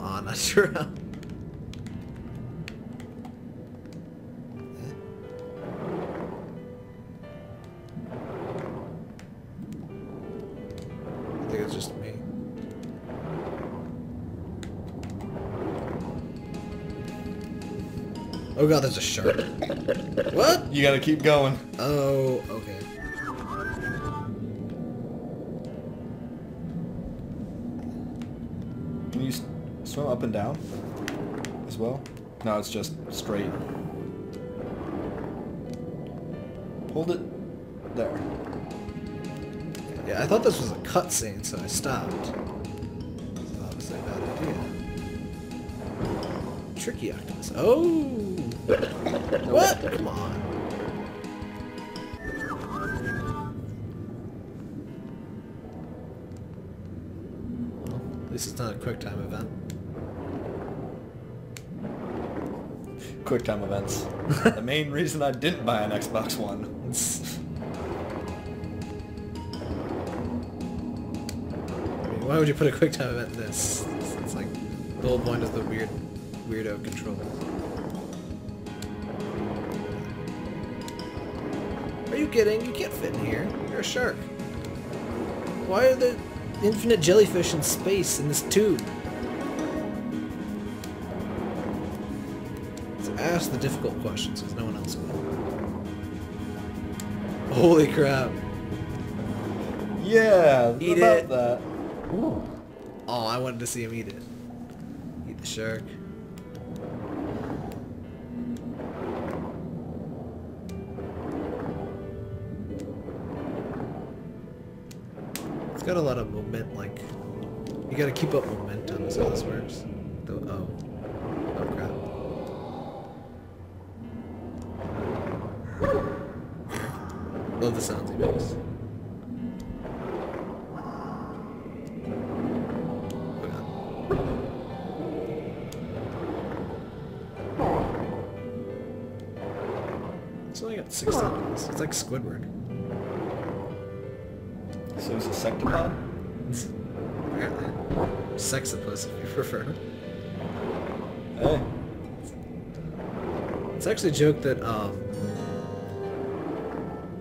Not sure. I think it's just me. Oh god, there's a shark. what? You gotta keep going. Oh, okay. Up and down as well? No, it's just straight. Hold it there. Yeah, I thought this was a cutscene, so I stopped. That was a bad idea. Tricky octopus. Oh! what? Come on. Well, at least it's not a quick time event. QuickTime events. the main reason I didn't buy an Xbox One. I mean, why would you put a QuickTime event in this? It's, it's like the whole point is the weird, weirdo controls. Are you kidding? You can't fit in here. You're a shark. Why are there infinite jellyfish in space in this tube? Ask the difficult questions because no one else will. Holy crap. Yeah, Eat it. that. Oh, I wanted to see him eat it. Eat the shark. It's got a lot of moment, like... You gotta keep up momentum, is how this works. Oh Squidward. So it's a sectopod? Apparently. Sexopus if you prefer. Hey. It's actually a joke that, um...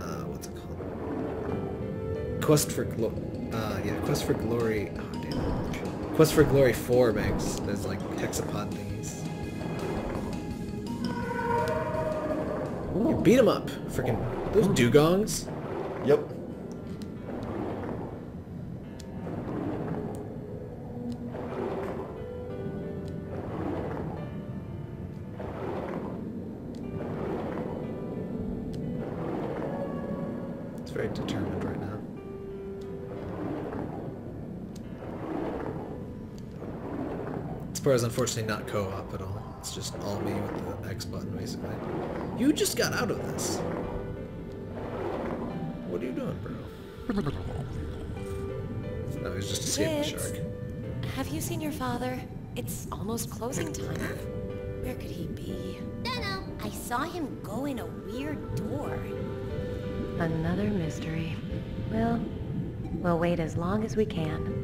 Uh, what's it called? Quest for Glo- Uh, yeah, Quest for Glory... Oh, damn. Quest for Glory 4 makes. There's, like, hexapod thingies. You beat him up. Freaking... Those dugongs? Yep. It's very determined right now. This part is unfortunately not co-op at all. It's just all me with the X button, basically. You just got out of this. What are you doing, bro? No, he's just escaping the Vince, shark. have you seen your father? It's almost closing time. Where could he be? Dunno. I saw him go in a weird door. Another mystery. Well, we'll wait as long as we can.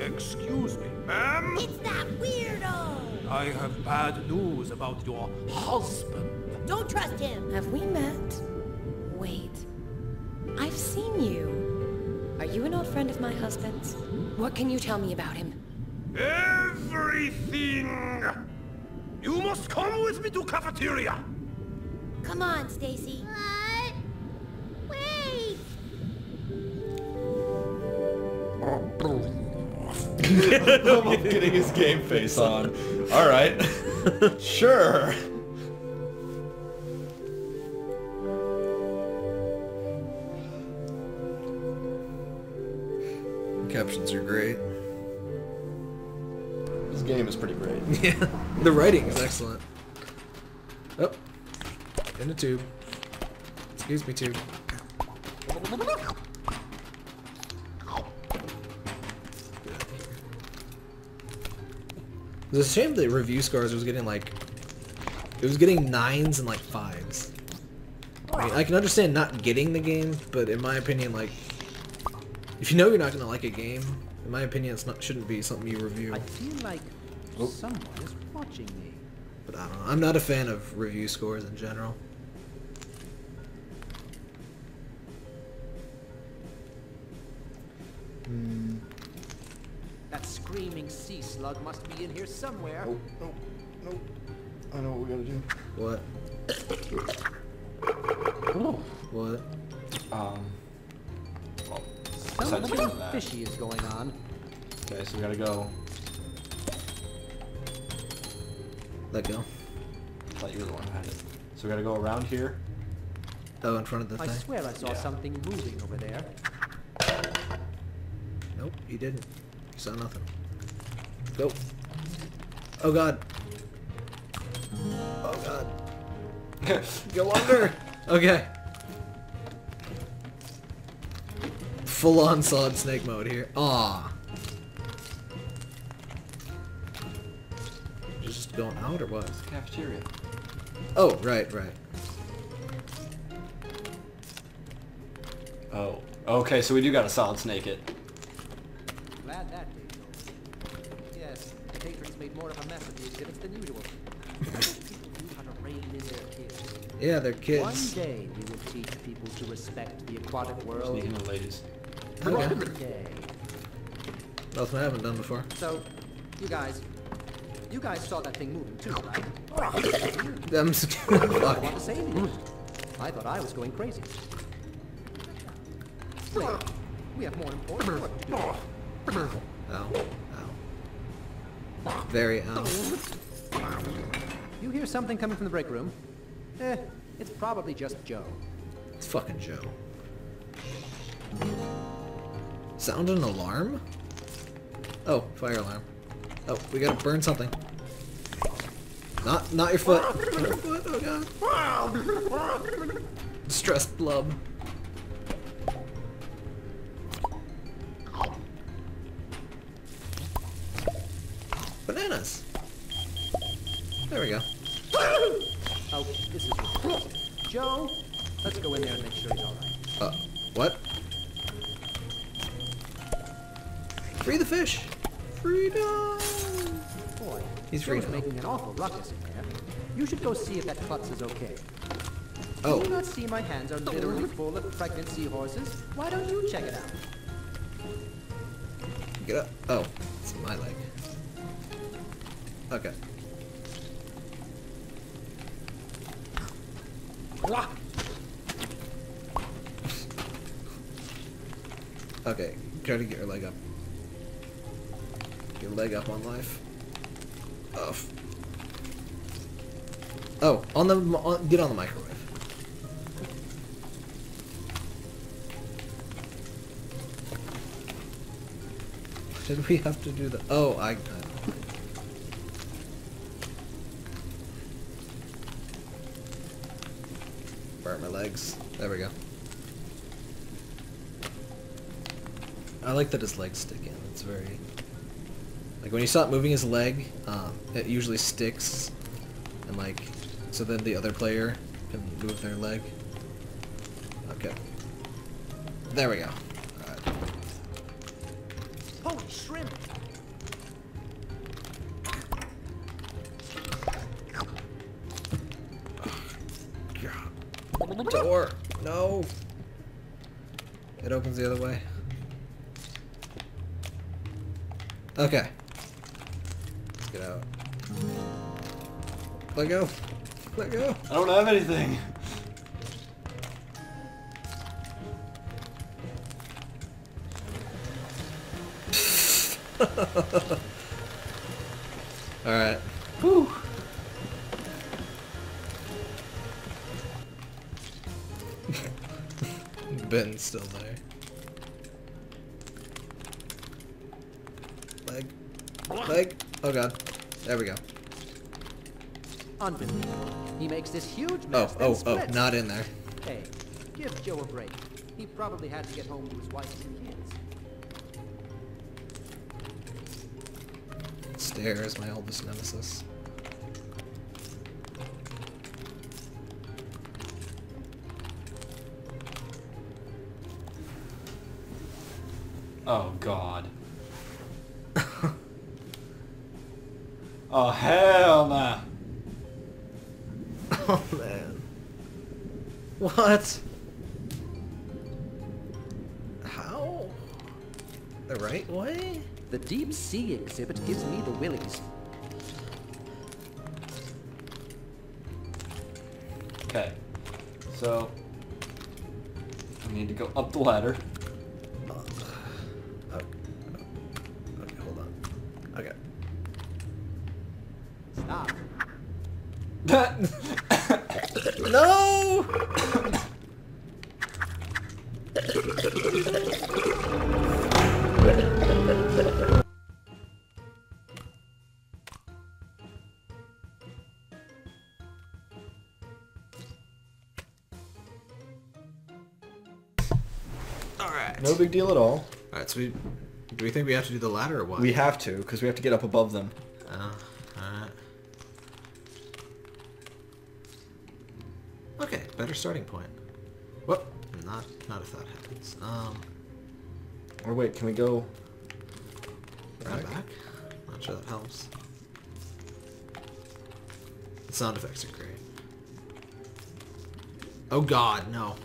Excuse me, ma'am. It's that weirdo! I have bad news about your husband. Don't trust him! Have we met? Wait. I've seen you. Are you an old friend of my husband's? What can you tell me about him? Everything! You must come with me to cafeteria. Come on, Stacy. What? Wait! Oh, I'm getting his game face on. Alright. sure. Captions are great. This game is pretty great. Yeah, the writing is excellent. Oh, in the tube. Excuse me, tube. It's a shame that review scores was getting like, it was getting nines and like fives. I mean, I can understand not getting the game, but in my opinion, like, If you know you're not gonna like a game, in my opinion, it's not shouldn't be something you review. I feel like Oh. someone is watching me. But I don't know. I'm not a fan of review scores in general. That screaming sea slug must be in here somewhere. Oh, no, no. I know what we gotta do. What? oh. What? Um. Well, besides Something fishy is going on. Okay, so we gotta go. Let go. I thought you were the one who had it. So we gotta go around here. Oh, in front of the I thing. swear I saw Yeah. something moving over there. Nope, you didn't. You saw nothing. Go. Oh god. Oh god. Go under. Okay. Full on solid snake mode here. Ah. Just going out or what? Cafeteria. Oh, right, right. Oh. Okay, so we do gotta solid snake it. Glad that day's over. Yes, the patrons made more of a mess of the exhibits than usual. People knew how to rein in their kids. Yeah, they're One kids. day we will teach people to respect the aquatic world. Sneaking the ladies. Okay. One day. Nothing I haven't done before. So, you guys, you guys saw that thing moving too, right? I'm just I fuck. want to say anything. I thought I was going crazy. Wait, we have more important work to do. Ow. Ow. Very ow. You hear something coming from the break room? Eh, it's probably just Joe. It's fucking Joe. Sound an alarm? Oh, fire alarm. Oh, we gotta burn something. Not, not your foot. Not your foot. Oh god. Stressed blub. Freedom. Boy, He's Joe's making an awful ruckus in there. You should go see if that klutz is okay. Oh. Do you not see my hands are literally full of pregnant seahorses? Why don't you check it out? get up. Oh, it's my leg. Okay. Okay, try to get your leg up. Your leg up on life. Oh. Oh, on the on, get on the microwave. Did we have to do the? Oh, I. I burnt my legs. There we go. I like that his legs stick in. It's very like when you stop moving his leg, um, it usually sticks, and like so then the other player can move their leg. Okay. There we go. Anything. Alright. Whew. Ben's still there. Leg. Leg. Oh god. There we go. Unbelievable. He makes this huge Oh, mess, then oh, oh, splits. not in there. Hey, give Joe a break. He probably had to get home to his wife and kids. Stare is my oldest nemesis. Oh god. oh hell nah. Oh man. What? How? The right way? The deep sea exhibit gives me the willies. Okay. So I need to go up the ladder. Alright. No big deal at all. Alright, so we... Do we think we have to do the ladder or what? We have to, because we have to get up above them. Oh, alright. Okay, better starting point. Whoop. Not, not if that happens. Um, Or wait, can we go right back? Not sure that helps. The sound effects are great. Oh god, no.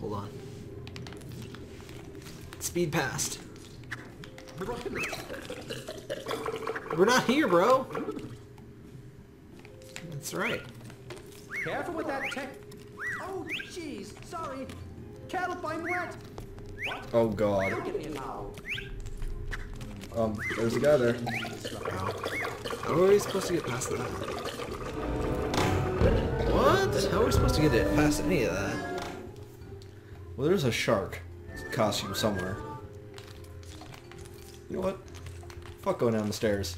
Hold on. Speed past. We're not here, bro. That's right. Careful with that tech. Oh, jeez. Sorry. Cattle find wet. Oh god. Don't give me a towel. Um, there's a guy there. How are we supposed to get past that? What? How are we supposed to get it past any of that? Well, there's a shark costume somewhere. You know what? Fuck going down the stairs.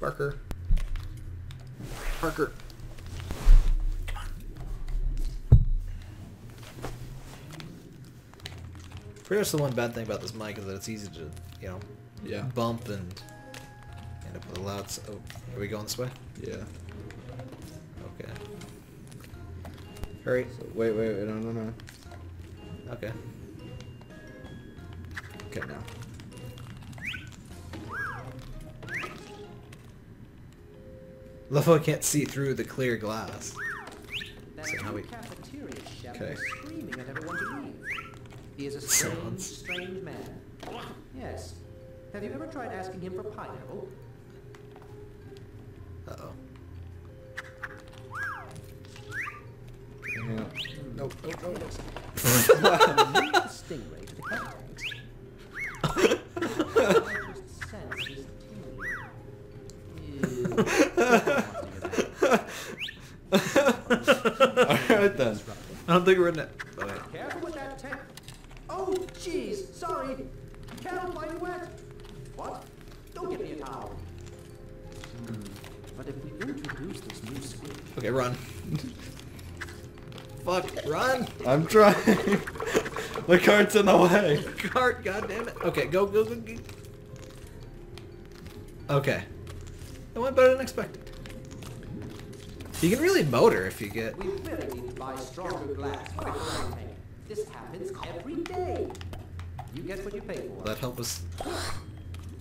Parker. Parker. Pretty much the one bad thing about this mic is that it's easy to, you know, Yeah. bump and end up with a loud. Oh, are we going this way? Yeah. Okay. Hurry. So, wait, wait, wait, no, no, no. Okay. Okay, now. Love can't see through the clear glass. So how new we- cafeteria chef Okay. screaming at everyone to leave. He is a strange, strange man. Yes. Have you ever tried asking him for pineapple? Uh oh. Yeah. Nope, nope, nope. Move the stingray to the. I just sense his tingling. Ew. Don't want to hear that. Alright then. I don't think we're in it. Oh, wait. Careful with that tank. Oh, jeez. Sorry. Cattle find wet. What? Don't give me a towel. Hmm. But if we introduce this new switch, Okay, run. Fuck, run! I'm trying. the cart's in the way. Cart, goddammit. Okay, go, go, go, go. Okay. That went better than expected. You can really motor if you get... we really need to buy stronger glass for our tank. This happens every day. You get what you pay for. that help us?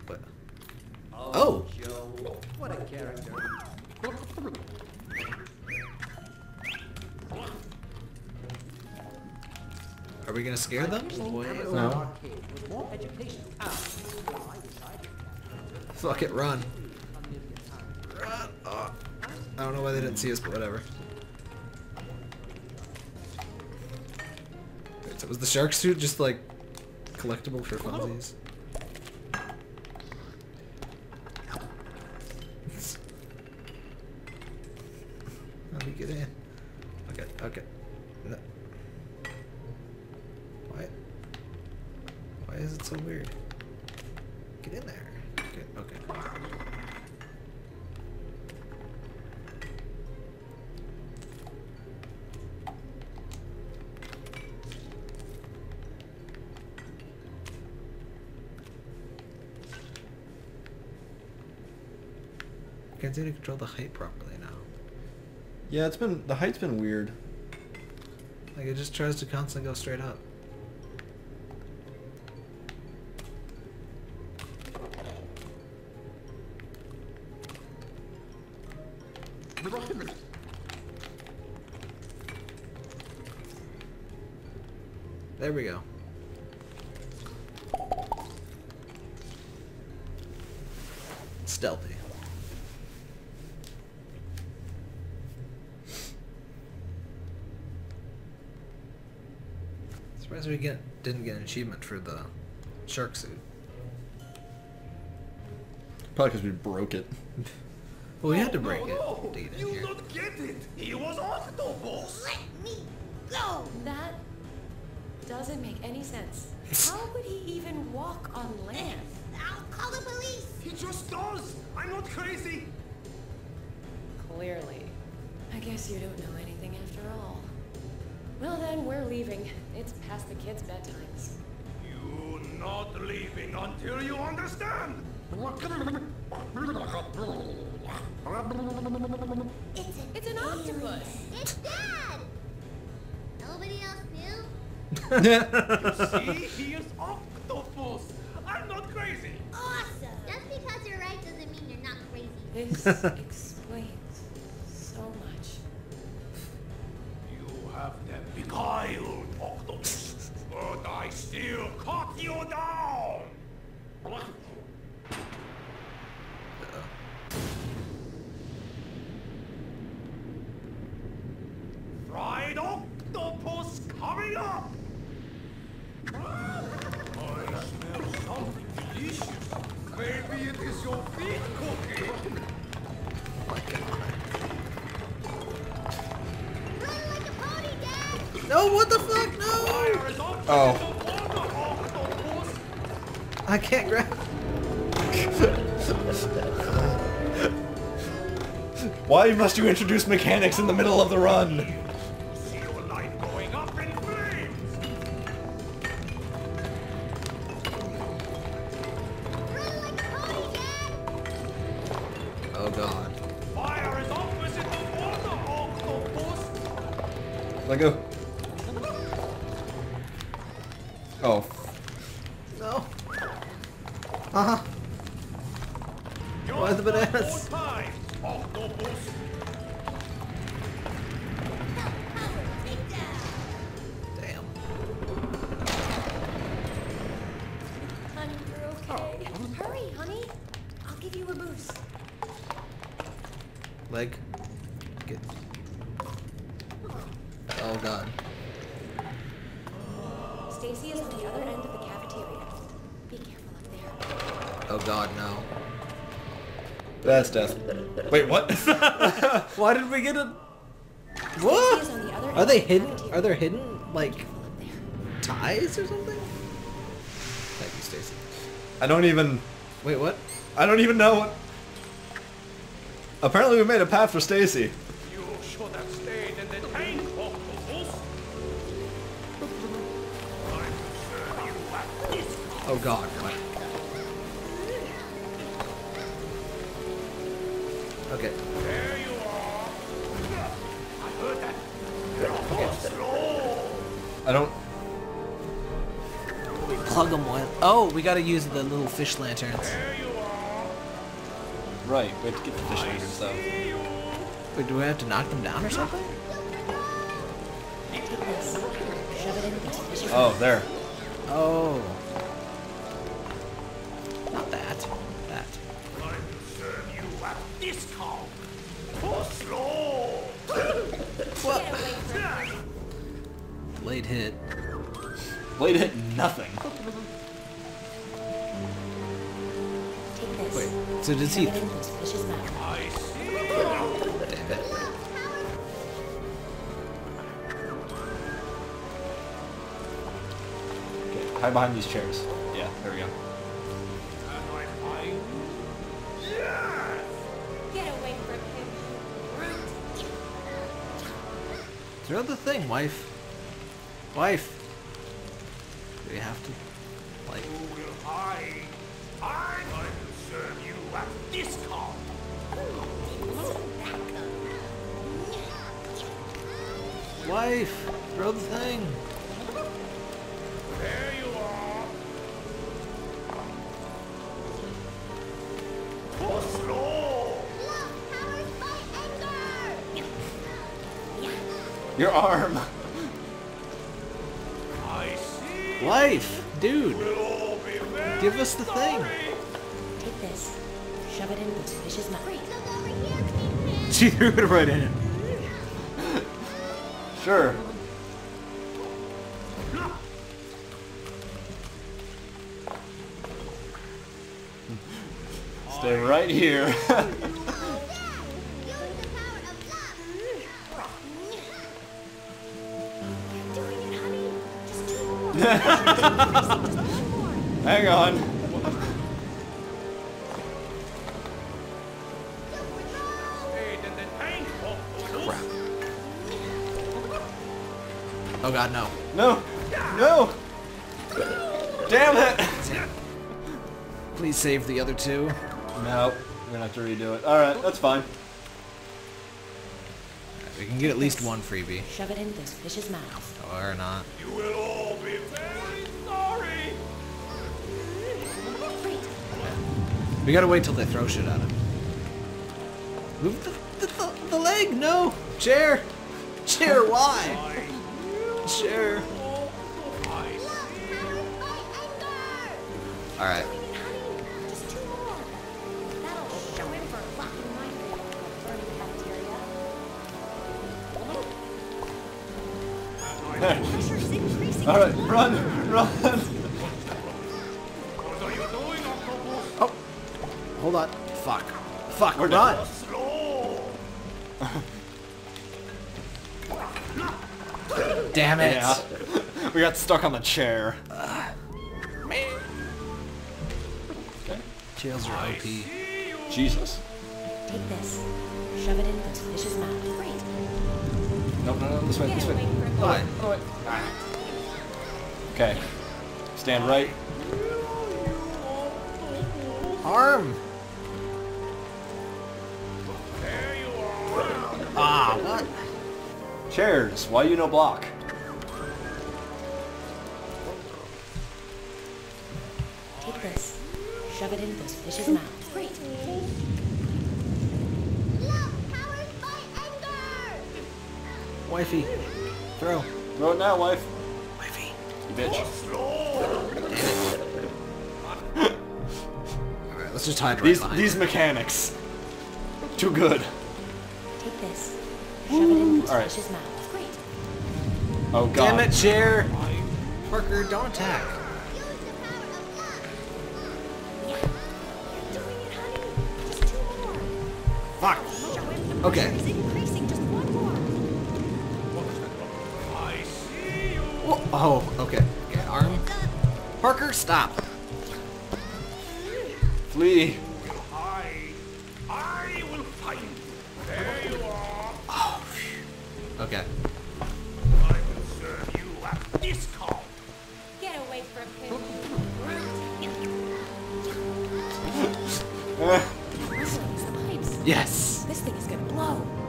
What? Oh! Joe, what a character. Are we gonna scare them? I wish the Amazon No. arcade was more educational. Well, I wish oh. I could get Fuck it, run. a million times. Run! Oh. I don't know why they didn't see us, but whatever. Wait, so was the shark suit just like collectible for funsies? How do we get in? Okay, okay. No. Why? Why is it so weird? Get in there. Okay, okay. Can't seem to control the height properly now. Yeah, it's been the height's been weird. Like it just tries to constantly go straight up. Run! There we go. Stealthy. Surprised we get didn't get an achievement for the shark suit. Probably because we broke it. Well, we had to break no, it no, to get in you here. not get it. He was octopus. Let me go! That doesn't make any sense. How would he even walk on land? I'll call the police! He just does. I'm not crazy. Clearly. I guess you don't know anything after all. Well then, we're leaving. It's past the kids' bedtimes. You're not leaving until you understand. It's a It's an octopus! It's Dad! Nobody else knew? See, he is octopus. I'm not crazy. Awesome! Just because you're right doesn't mean you're not crazy. This Maybe it is your feet cooking. my god. Like a pony, Dad! No, what the fuck? No! Fire is up Oh. the water, octopus. I can't grab. Why must you introduce mechanics in the middle of the run? That's death. Wait, what? Why did we get a? Stacy What? is on the other end Are they hidden? Are there hidden like Careful up there. ties or something? Thank you, Stacy. I don't even. Wait, what? I don't even know what. Apparently, we made a path for Stacy. You should have stayed in the tank, octopus. I will serve you at this. Oh god, what? Okay. There you are. I heard that. You're. I don't. We plug them with. Oh, we gotta use the little fish lanterns. There you are. Right, we have to get the fish lanterns, and stuff. see you. Wait, do we have to knock them down or something? Take this. Shove it in these fishes. Oh, there. Oh. Blade hit nothing. Take this. Wait, so does he? Shove it in those fishes' mouth. I see you. Damn it. Okay, hide behind these chairs. Yeah, there we go. Get away from him. Throw the thing, wife. Wife. Wife? Throw the thing. There you are. For slow. Look, powers by anger! Your arm. I see Life, dude. Give us the thing. Take this. Shove it in this fish's mouth. She threw it right in. Sure. Stay right here. Hang on. No. No! No! Damn it! Please save the other two. No, we're gonna have to redo it. Alright, that's fine. We can get at least one freebie. Shove it in this fish's mouth. Or not. You will all be very sorry. We gotta wait till they throw shit at him. Move the, the, the, the leg, no! Chair! Chair, why? Chair. Alright. Just two more. That'll show him for locking my burning bacteria. Pressure's increasing. Alright, run! Run! What are you doing, Octopus? Oh! Hold on. Fuck. Fuck, We're run! done. Damn it! Yeah. We got stuck on the chair. Okay, Jails are OP. Jesus. Take this. Shove it in this fish's mouth. Great. No, no, no, this way, this way. Why? Okay. Stand right. Arm! There you are. Ah, what? Chairs. Why you no block? It in this fish's mouth. Great. Love powered by anger. Wifey. Throw. Throw it now, wife. Wifey. You bitch. Alright, let's just hide right These behind these mechanics. Too good. Take this. Shove it in this Alright. fish's mouth. Great. Oh god. Damn it, chair! Parker, don't attack. Whoa. Oh, okay. Okay, arm. Parker, stop. Flee. I, I will find you. There you are. Okay. I will serve you at this call. Get away from him. Yes. Gonna blow.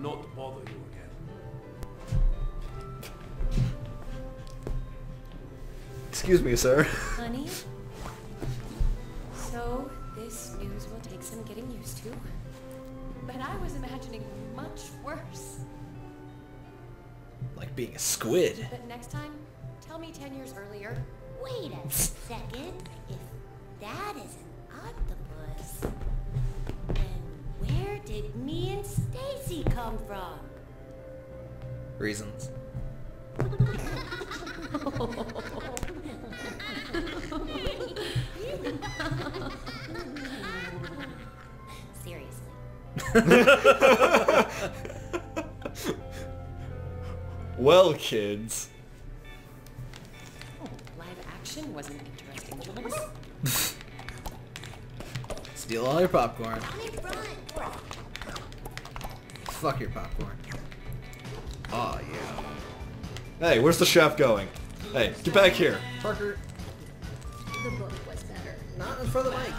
Not bother you again. Excuse me, sir. Honey? So, this news will take some getting used to. But I was imagining much worse. Like being a squid. But next time, tell me 10 years earlier. Wait a second. If that is an octopus, then where did me and Stacy come from? Reasons. Seriously. Well, kids. Oh, live action was an interesting choice. Steal all your popcorn. I'm in front. Fuck your popcorn. Oh yeah. Hey, where's the chef going? Hey, get back here. Parker, The book was better. not in front of the mic.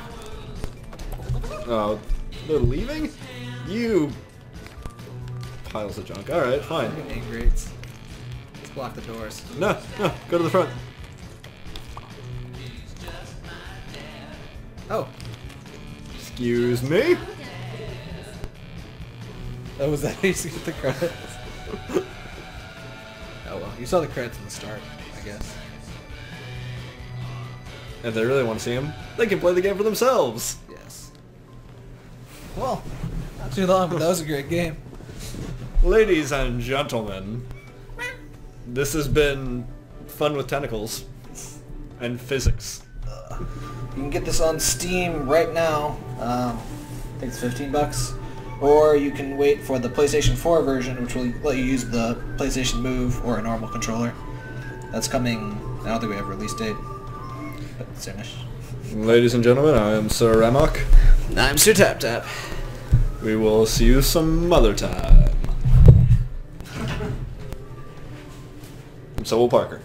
Oh, they're leaving? You piles of junk. All right, fine. Fucking ingrates. Let's block the doors. No, no, go to the front. Oh, Excuse me. That was that how you get the credits? oh well, you saw the credits in the start, I guess. If they really want to see him, they can play the game for themselves. Yes. Well, not too long, but that was a great game. Ladies and gentlemen, this has been fun with tentacles and physics. You can get this on Steam right now. Um, I think it's 15 bucks. Or you can wait for the PlayStation 4 version, which will let you use the PlayStation Move or a normal controller. That's coming. I don't think we have a release date, but soonish. Ladies and gentlemen, I am Sir Ramoc. I'm Sir Tap Tap. We will see you some other time. And so will Parker.